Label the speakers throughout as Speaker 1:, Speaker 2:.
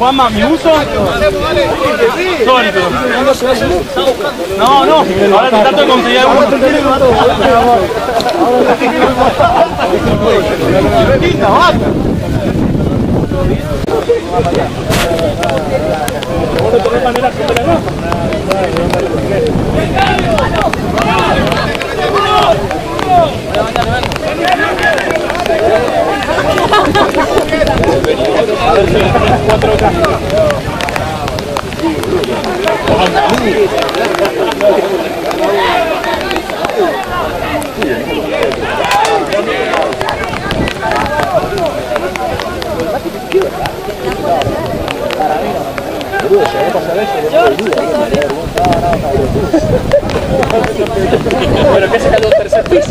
Speaker 1: Juanma. Mi uso. Pero. No, no. Ahora te trato de conseguir uno.
Speaker 2: Pero que se quedó tercer piso.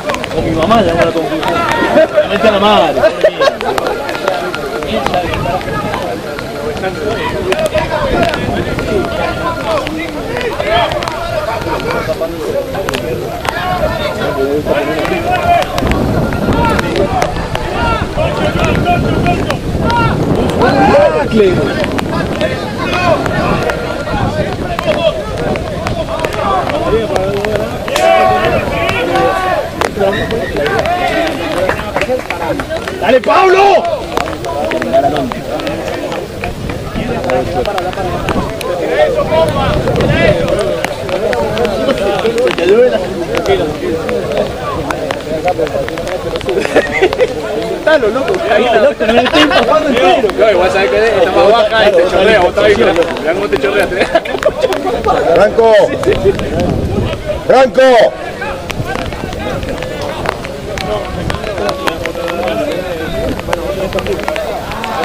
Speaker 1: Con mi mamá llamó la confusión. Mete a la madre. ¡Dale, Pablo!
Speaker 3: Está lo loco,
Speaker 1: loco, me estoy empujando entero.
Speaker 2: No, igual sabes que está más baja y te chorrea. Mirá, mirá cómo te chorrea.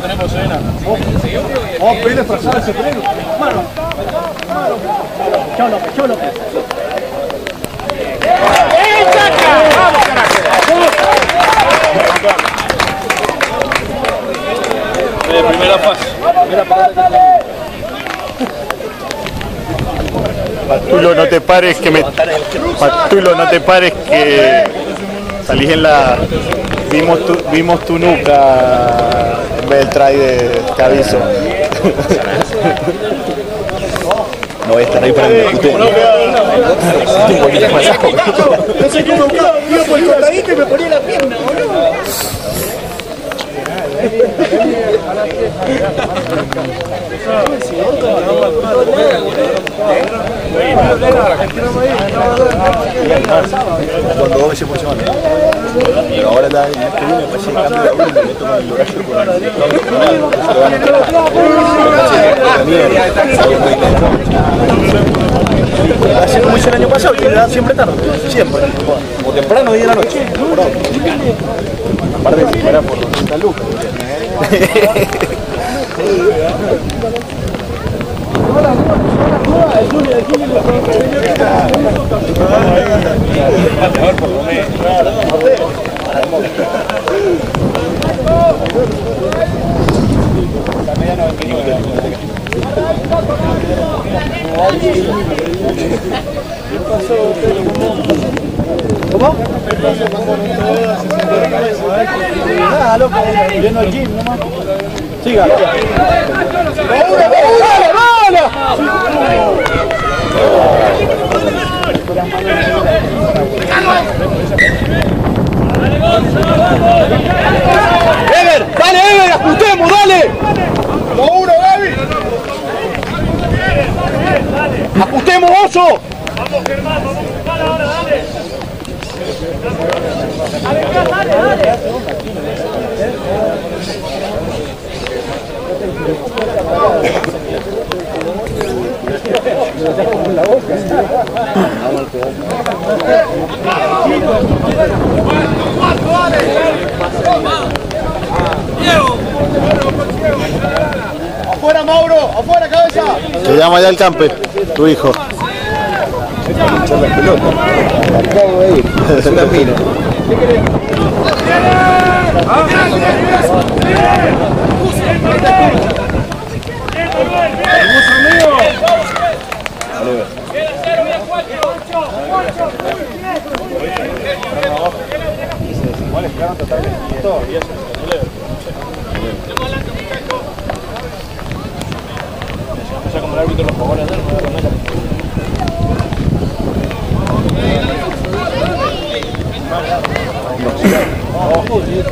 Speaker 3: Franco. Franco. Vamos a pedirle frazada a ese freno. Mano.
Speaker 1: Chau López, chau López. Eh, primera fase.
Speaker 3: Patulo, no te pares que me. Patulo, no te pares que salís en la. Vimos tu, vimos tu nuca en vez del try de Cavizo. No voy a estar ahí para el discutir.
Speaker 1: No sé cómo por el costadito y me ponía la pierna,
Speaker 3: Cuando vos se llamar. Pero ahora la que viene pasé el cambio de y me el horario con el Así como hice el año pasado, que le dan siempre tarde, siempre. O temprano y de la noche. Aparte si fuera por donde está Lucas. ¿Cómo? Lleno el gym nomás. Siga.
Speaker 1: Ever, dale Ever, ajustemos, dale. Como uno, Gaby. Ajustemos, oso.
Speaker 4: Vamos, Germán, vamos a buscar ahora, dale. Dale, dale, dale.
Speaker 1: Afuera, Mauro, afuera, cabeza.
Speaker 5: Te llama ya el campe, tu hijo.
Speaker 1: Oh, dude.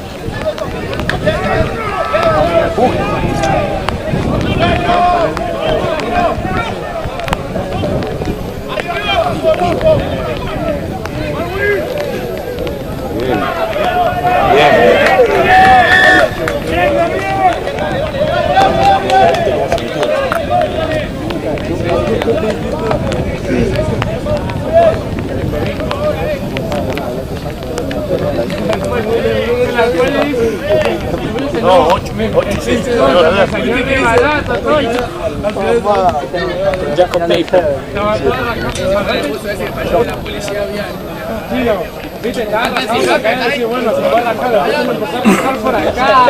Speaker 1: Bien. Bien. Ya con La policía
Speaker 2: Viste, la bueno, se va la cara, vamos a empezar a pasar por acá.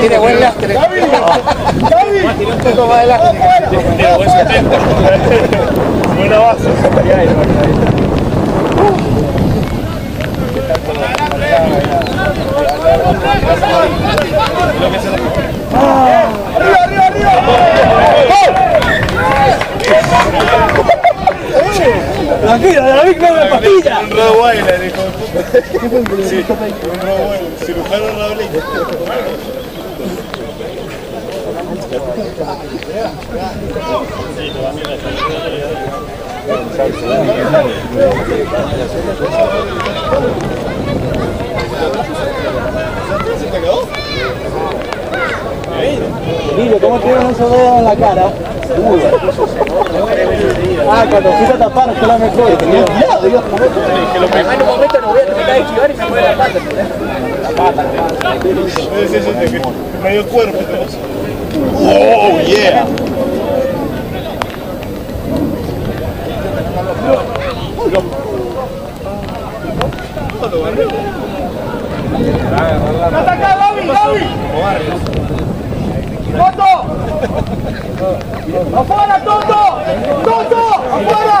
Speaker 2: Tiene buen lastre.
Speaker 1: Gaby, Gaby.
Speaker 2: Tiene un poco más de lastre.
Speaker 6: Buena base.
Speaker 1: Arriba, arriba, arriba.
Speaker 4: Tranquila, de la víctima de pastilla.
Speaker 6: Un. Sí, un Rottweiler. Cirujano
Speaker 2: ¿cómo tienen esos dedos en la cara? Uy. Ah, cuando a tapar fue la mejor. Tenía Dios. En un momento no voy a terminar de esquivar y me. La pata.
Speaker 6: Es eso de que medio cuerpo. Oh, yeah.
Speaker 1: Ataca. Toto. Afuera, Toto. Toto, afuera.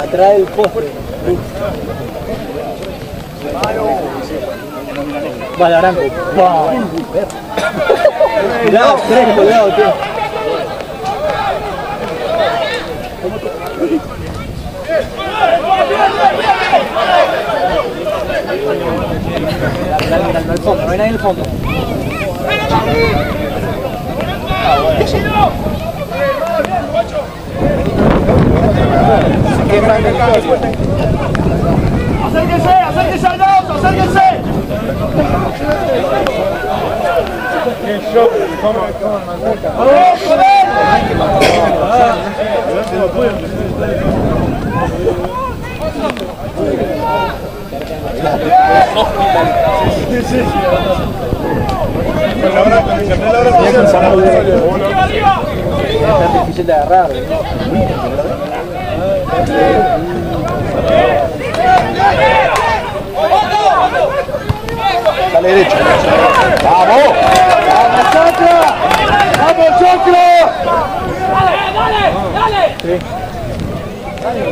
Speaker 2: Atrás del poste. Vale, Aranco. Cuidado, tres, cuidado, tío. Al fondo, no hay nadie en el fondo.
Speaker 1: ¡Acérquense! ¡Acérquense al auto! ¡Acérquense! ¡Vamos, joder!
Speaker 2: Es difícil de agarrar.
Speaker 7: Dale derecho. ¡Vamos!
Speaker 2: ¡Vamos, Choclo! ¡Vamos, Choclo!
Speaker 1: Aparte que decía, ¡Bien,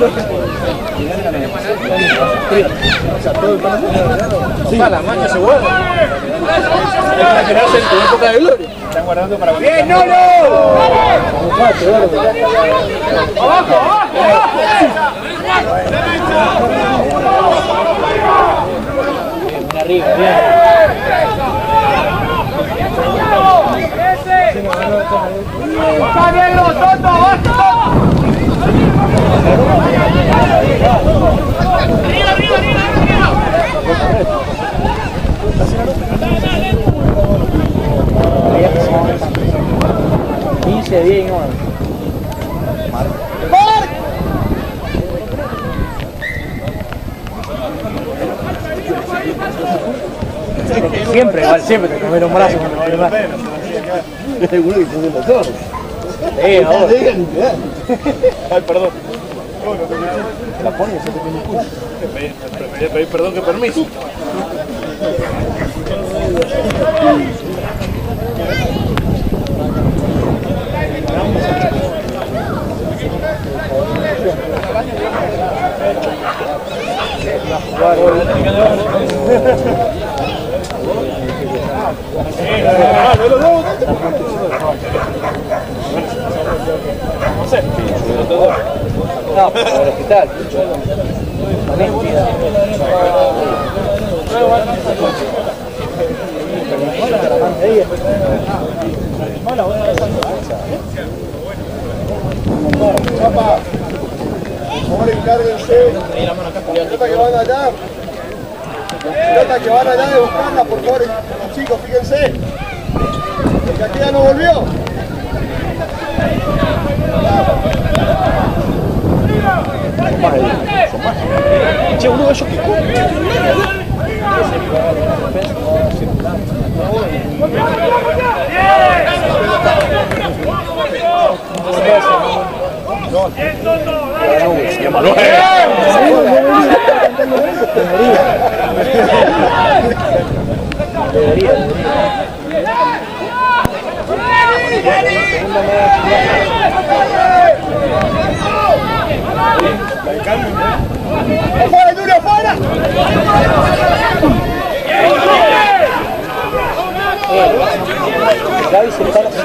Speaker 1: no!
Speaker 2: Arriba, bien.
Speaker 1: ¡Está negro, tonto, basta!
Speaker 2: Quince, bien, no. Siempre, igual, siempre te comes los brazos cuando a más.
Speaker 5: Seguro que son de los dos.
Speaker 2: Eh, ahora.
Speaker 5: Ay, perdón. La pone y se te pedir perdón que permiso.
Speaker 2: para el hospital.
Speaker 5: Chapa. Que van allá. Que van allá de por favor. Chicos, fíjense. El que aquí ya no volvió. Che, uno de ellos que ¡Afuera, Junior, afuera!
Speaker 2: Gaby se está así.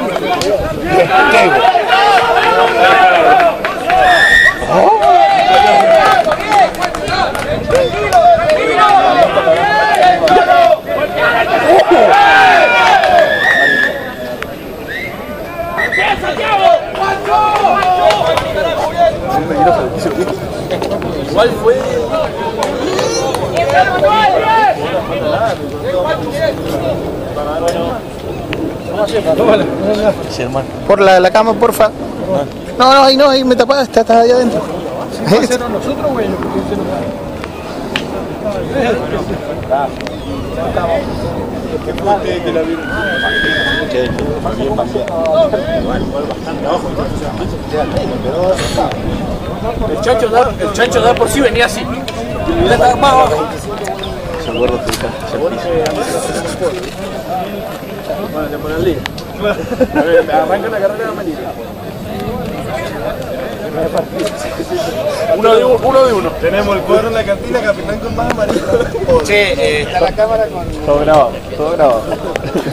Speaker 1: ¡Bien, Santiago! Igual fue.
Speaker 5: Por la, la cama, porfa. No, no, ahí no, ahí me tapaste, estás ahí adentro.
Speaker 1: El chancho da, el chancho da por sí venía así. Y él estaba más abajo. Bueno, te ponen liga. A ver, Arranca la carrera de Amelita. Uno de uno, uno de uno.
Speaker 2: Tenemos el cuadro en la cantina, capitán con más amarillo.
Speaker 3: Che, está la cámara con.
Speaker 5: Todo grabado, todo grabado.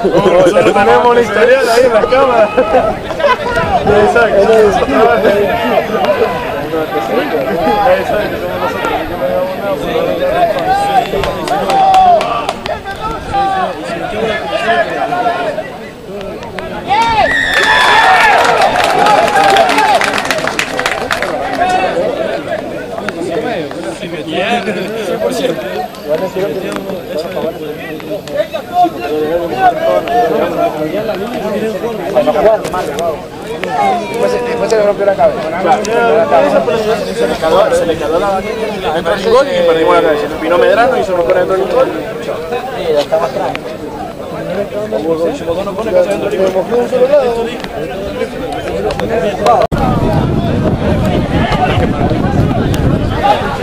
Speaker 2: Nosotros tenemos una historial ahí en
Speaker 3: Después se le rompió la cabeza.
Speaker 1: Se le quedó, se la gol y perdimos la cabeza. Vino Medrano, hizo los goles dentro del gol.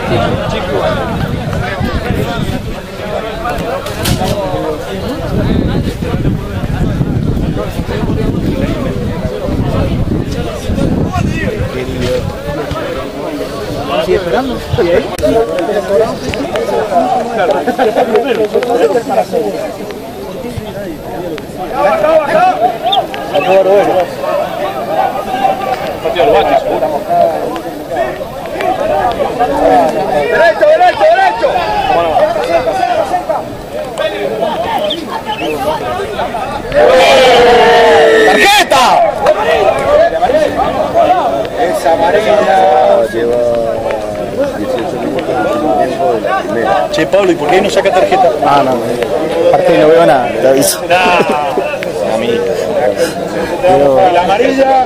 Speaker 1: ¿eh? Sigue esperando. Ahí? Claro. Primero.
Speaker 2: Derecho, derecho, derecho.
Speaker 3: Esa amarilla.
Speaker 5: Che, Pablo, ¿y por qué no saca tarjeta? Ah, no, aparte no veo nada, te aviso. A mí.
Speaker 2: La amarilla.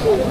Speaker 1: todo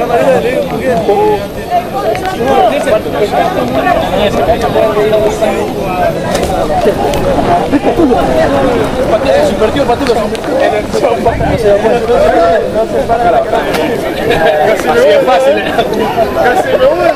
Speaker 1: Es fácil.
Speaker 2: ¡Casi me voy!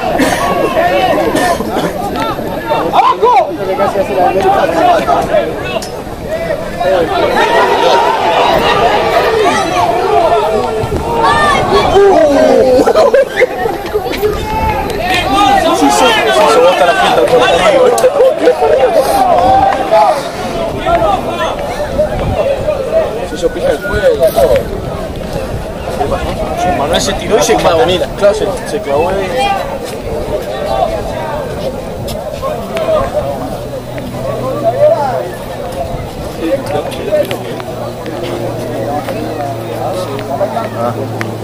Speaker 1: Manuel se tiró y se clavó. Mira, claro, se, se clavó ahí. Ah.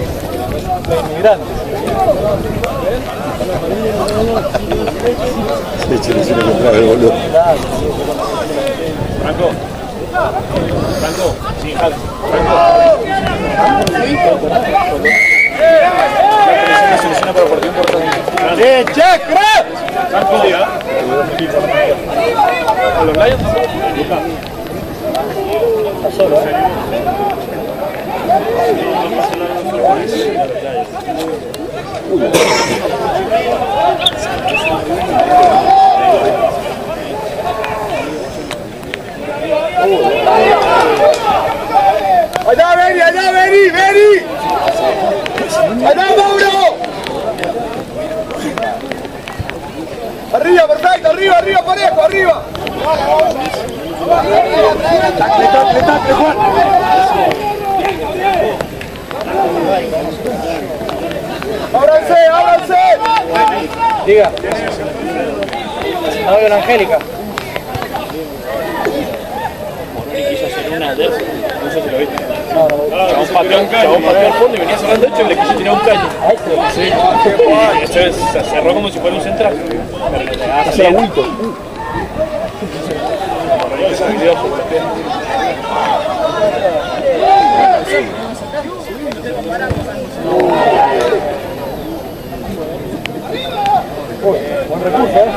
Speaker 5: Dale eso, eh, Ever. Dale mano, dale. Che, che, crack. Allá, vení, allá, vení, vení. Allá, Mauro. Arriba, perfecto, arriba, arriba, parejo, arriba. Ábranse, ábranse.
Speaker 2: Diga. Audio la Angélica.
Speaker 1: Chabón pateó, chabón pateó al fondo y venía cerrando hecho y le quiso tirar un caño. Sí. Y eso es- se cerró como si fuera un central.
Speaker 2: Hace
Speaker 1: salida.
Speaker 2: bulto.
Speaker 1: Ese video fue pateado.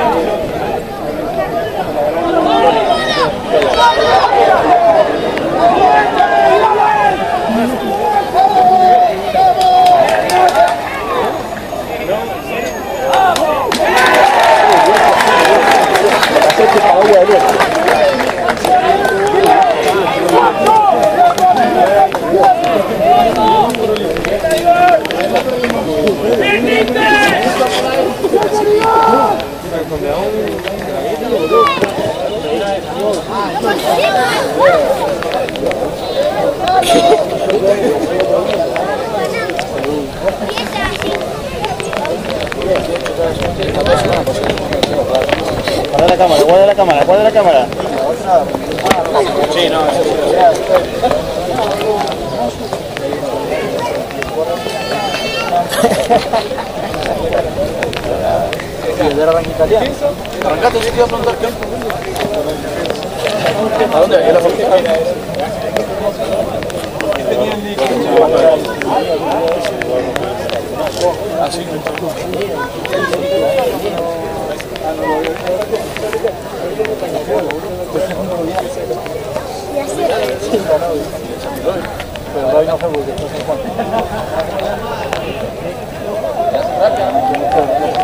Speaker 2: Guarda la cámara, guarda la cámara, guarda la cámara. Sí, de la banca italiana. Arrancate si te a preguntar qué. ¿A dónde? ¿A la porque no se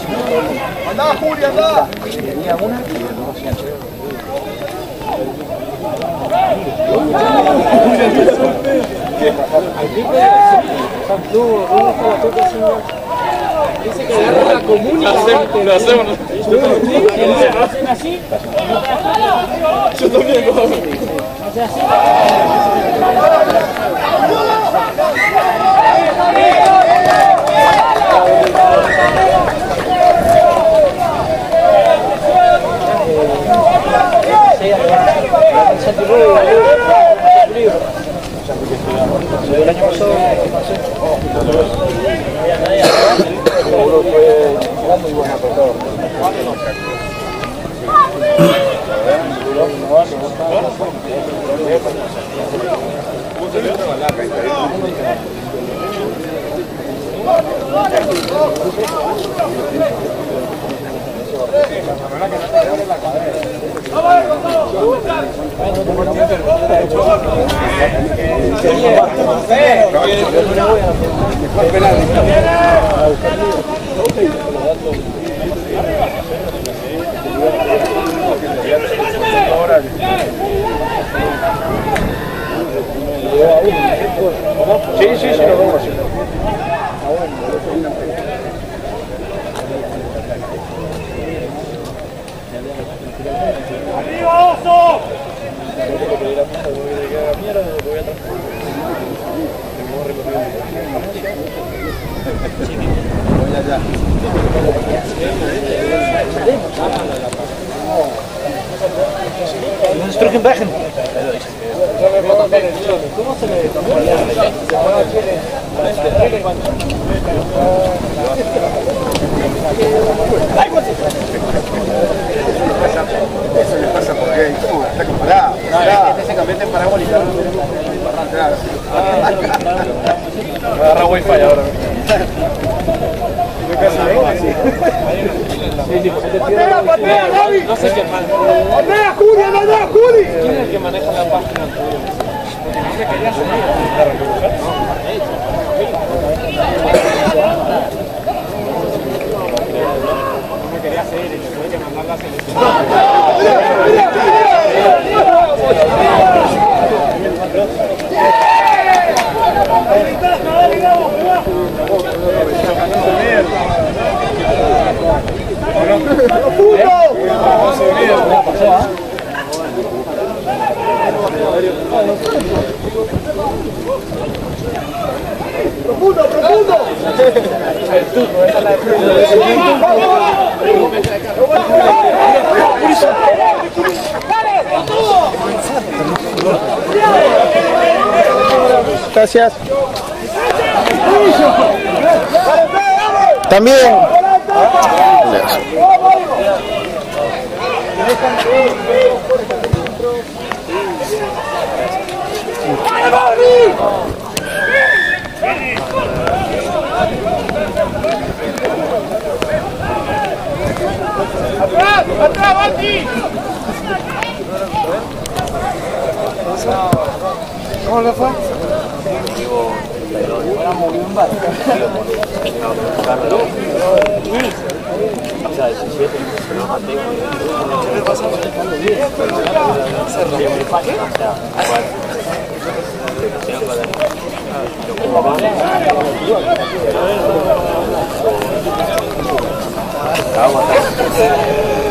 Speaker 2: la.
Speaker 5: Andá, Juli, andá.
Speaker 2: Tenía una y no hacían
Speaker 1: Lo hacemos, ¿no? Yo también lo hago.
Speaker 2: enseguida. El año pasado fue muy que no
Speaker 1: la cabeza. Sí, sí, sí, lo vamos ¡Arriba, oso! A hacer.
Speaker 8: ¡Arriba, oso!
Speaker 2: Een terug in Bergen.
Speaker 1: Eso le pasa porque ¿cómo?
Speaker 2: Este se cambió en. Agarra ahora.
Speaker 9: ¡Patea, patea!
Speaker 2: No sé qué más.
Speaker 9: ¡Patea, Juli, allá, Juli!
Speaker 2: ¿Quién es el que maneja la página?
Speaker 9: ¡Profundo, profundo!
Speaker 5: Gracias. También.
Speaker 2: ¿Cómo le fue?
Speaker 5: Era muy bien
Speaker 9: O sea, 17, pero mantengo. ¿Qué le pasa? Siempre fácil. O sea, igual. Aguanta.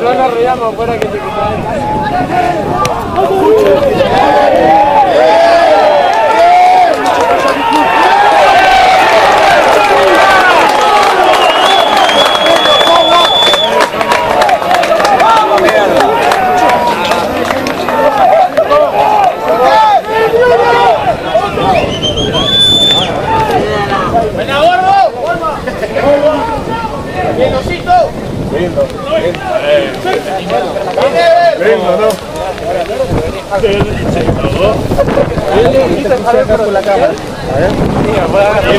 Speaker 2: Yo no reíamos afuera que te
Speaker 8: ¡Venga,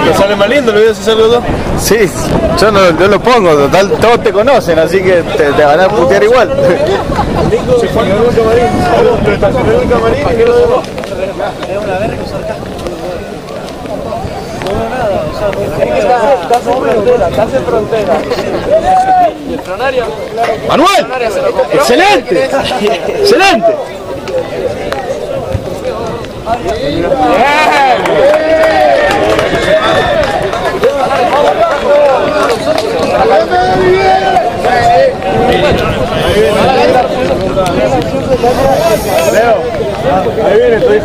Speaker 1: ¿Te sale más lindo? ¿Le voy a hacer los dos?
Speaker 5: Sí, yo no, yo lo pongo, total, todos te conocen, así que te, te van a putear igual.
Speaker 1: Se fue en el camarín. Lo. Estás frontera,
Speaker 2: estás en frontera. Manuel, excelente, excelente. Leo, ahí viene,
Speaker 5: estoy.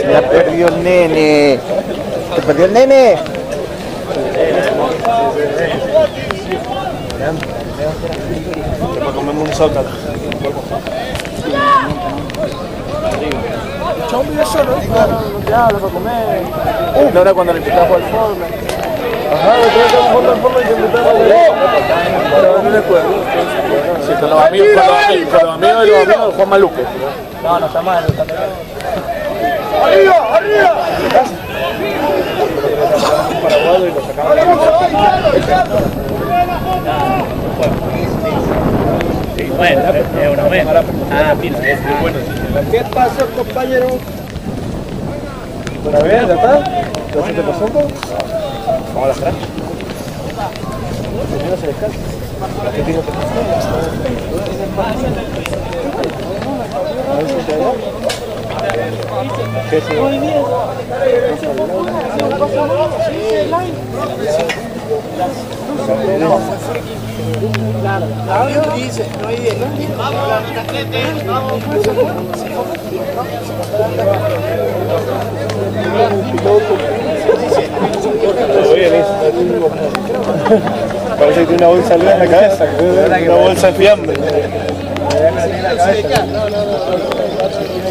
Speaker 5: Se la perdió el nene. Se perdió el nene
Speaker 1: comemos un zócalo. Ya, lo para comer. No era cuando le invitaba al forma. Ajá, después de un al forma y se invitaba a Pero no le puedo. Sí, con los amigos, con los amigos, con los amigos de los amigos de Juan Maluque. No, no está mal, está mal.
Speaker 2: ¡Arriba, arriba!
Speaker 10: Ah, muy bueno.
Speaker 11: ¿Qué pasó, compañero?
Speaker 1: Para ver, ¿ya está? ¿Ya se te pasó un poco? Vamos a la franja. no se descansa. ¿Qué se Parece que tiene una bolsa en la cabeza, una bolsa de fiambre.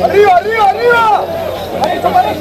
Speaker 2: ¡Arriba, arriba, arriba!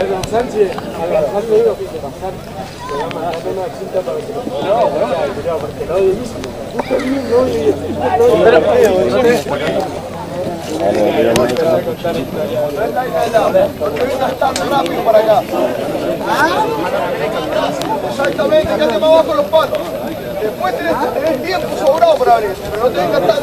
Speaker 2: ¡Línea, línea, defensa, línea! rápido para acá. Exactamente, quédate más abajo los palos. Después tenés, tenés tiempo sobrado para abrir, pero no tenés que estar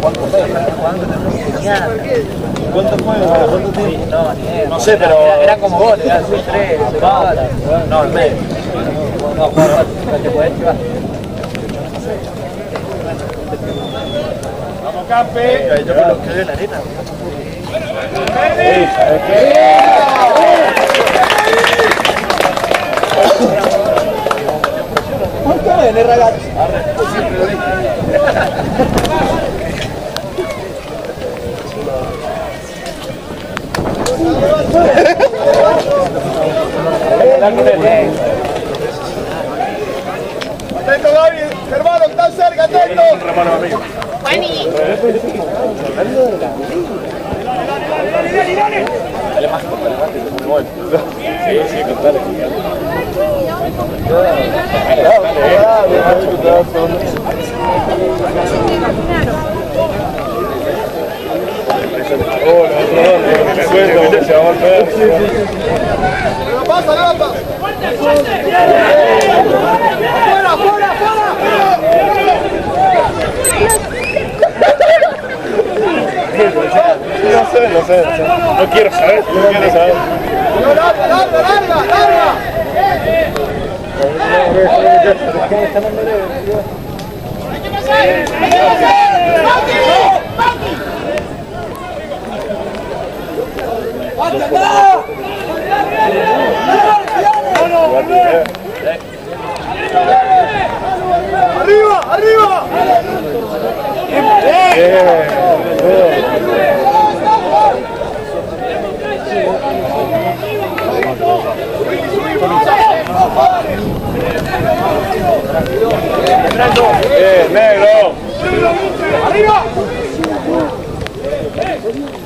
Speaker 1: ¿Cuántos juegos? ¿Cuánto tiempo?
Speaker 10: No, ni.
Speaker 1: No sé, pero...
Speaker 10: Eran como goles, eran tres.
Speaker 1: No, el medio.
Speaker 10: No,
Speaker 2: Vamos, Campe.
Speaker 10: Yo me lo quedé en la arena.
Speaker 11: ¿Cuánto viene, ragazzi?
Speaker 2: Atento, Gaby. Hermano, están cerca, atento. No pasa nada. ¡Afuera, afuera, afuera!
Speaker 1: No sé, no sé, no sé. No quiero saber, no quiero saber.
Speaker 2: Larga, larga, larga. ¡Arriba! ¡Exhibito! ¡Un paso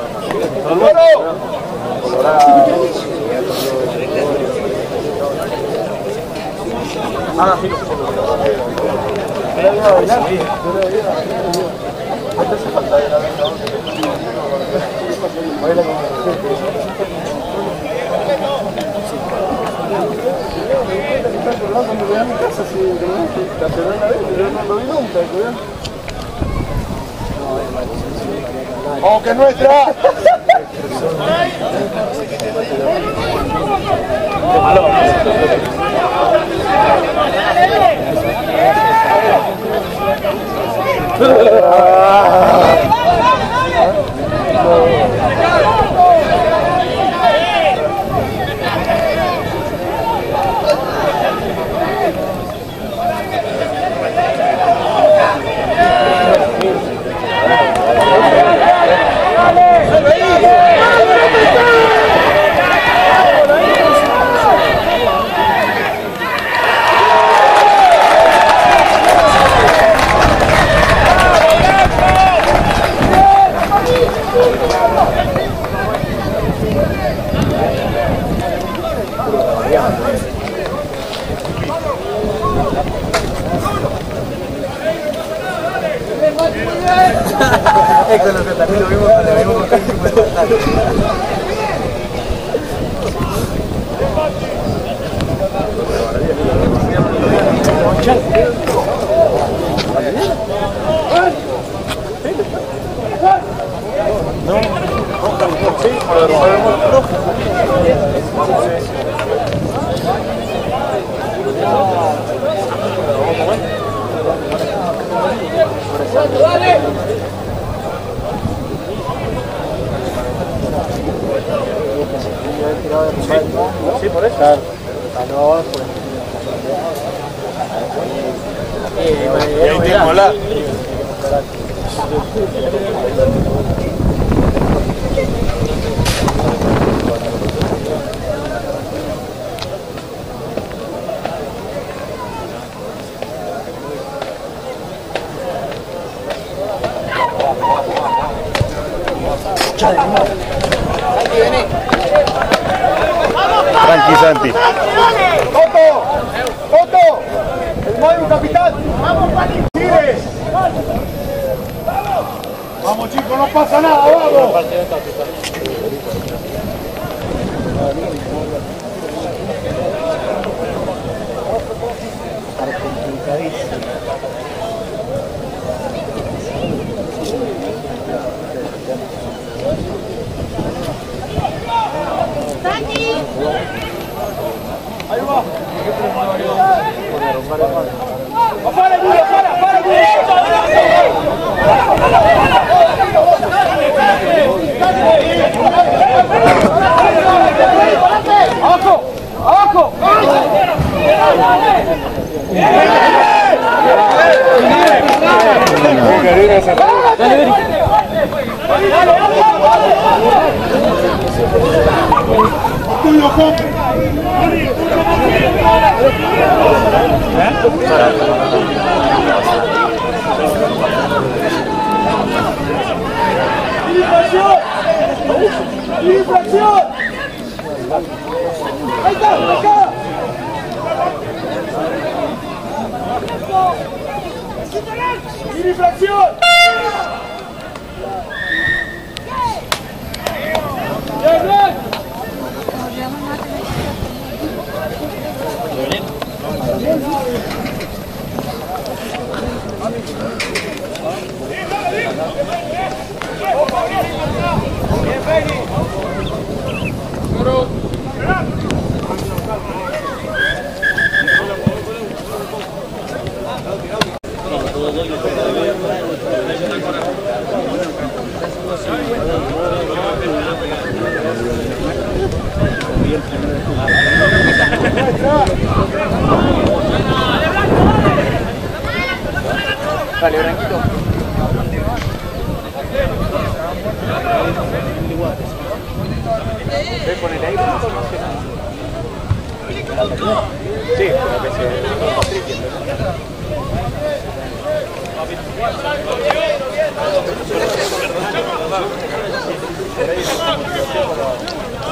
Speaker 1: Ahora sí. O que nuestra esto vez, pero no lo vi nunca, cuidado.
Speaker 12: ¡Oh, que nuestra!
Speaker 1: Sí, por eso.
Speaker 2: Te mola. Tranqui,
Speaker 12: Dale, Branquito. ¿Puedes poner ahí? Sí, que se...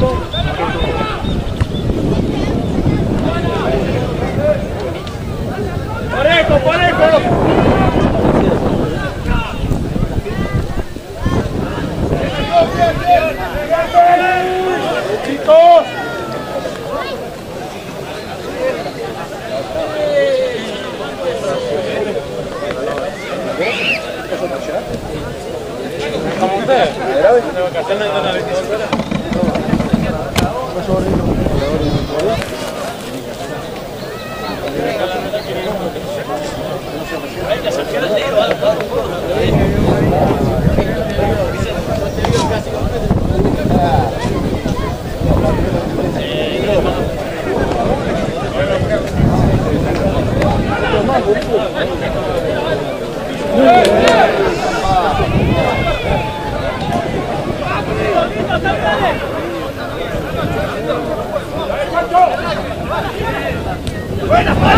Speaker 12: Vamos!
Speaker 10: Parejo, parejo.
Speaker 2: Chicos. Buena,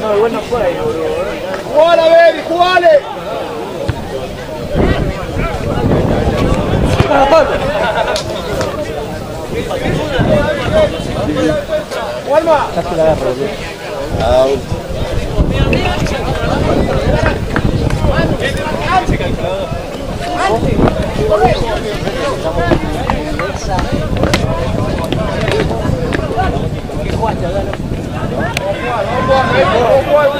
Speaker 2: No, igual no fue ahí, ¡Jugale, baby! ¡Jugale! ¡Forma! ¡Juan,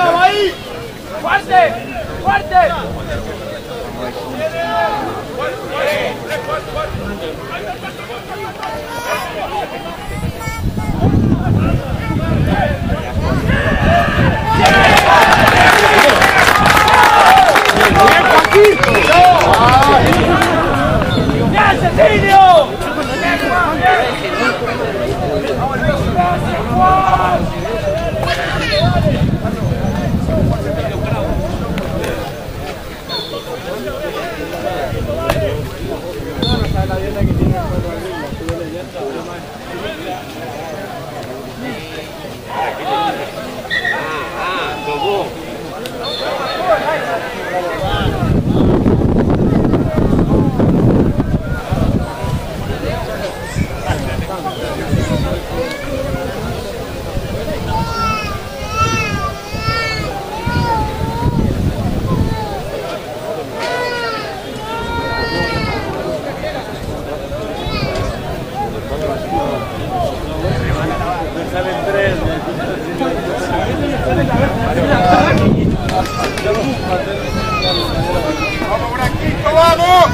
Speaker 2: Forma, ahí.
Speaker 11: ¡Fuerte! ¡Fuerte! ¡Ya, Cecilio!
Speaker 2: salen tres. ¡Vamos,
Speaker 5: Branquito, vamos!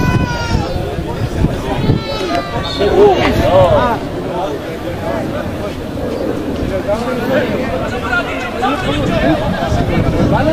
Speaker 5: ¡Vale!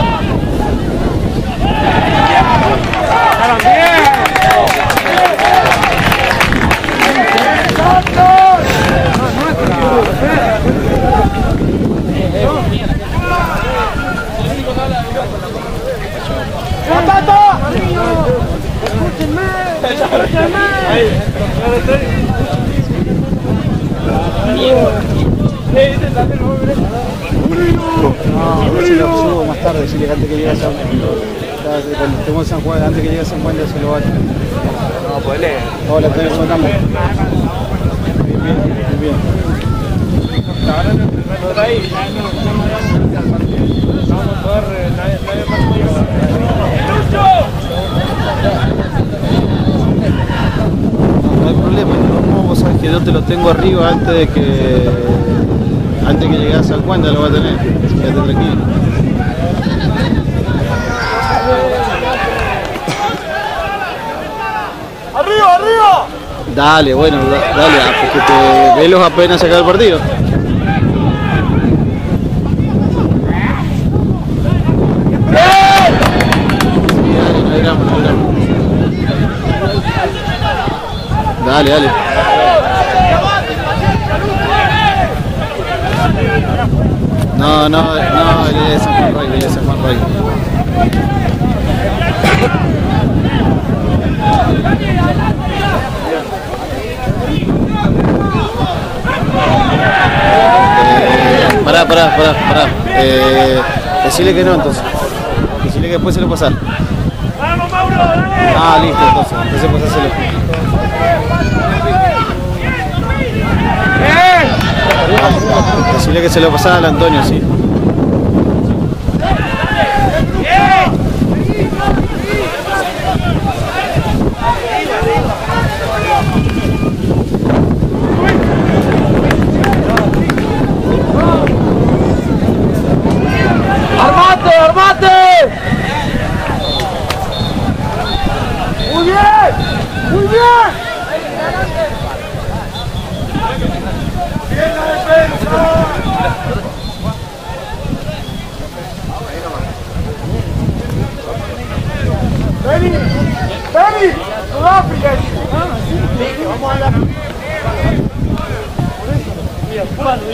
Speaker 5: si lo subo más tarde, si antes que llegue a Cuando estemos en San Juan, antes que llegue a San Juan ya se lo va a
Speaker 1: No, pues lee.
Speaker 5: Hola, ¿cómo estamos? Bien, bien, bien, bien. No hay problema, no, vos sabés que yo te lo tengo arriba antes de que antes que llegue a San Juan ya lo va a tener, quédate tranquilo. Dale, bueno, da- dale, ah, porque te velos apenas sacar el partido. Dale. Dale. No, no, no, él es Juan Ray, él es Juan Ray. Pará, pará, pará, pará. Eh, decirle que no entonces. Decirle que después se lo pasar. Ah, listo, entonces. Entonces pasáselo. Decirle que se lo pasara al Antonio, sí.
Speaker 2: ¡Vení! ¡Sudáfrica! Vamos a la... ¡Ahora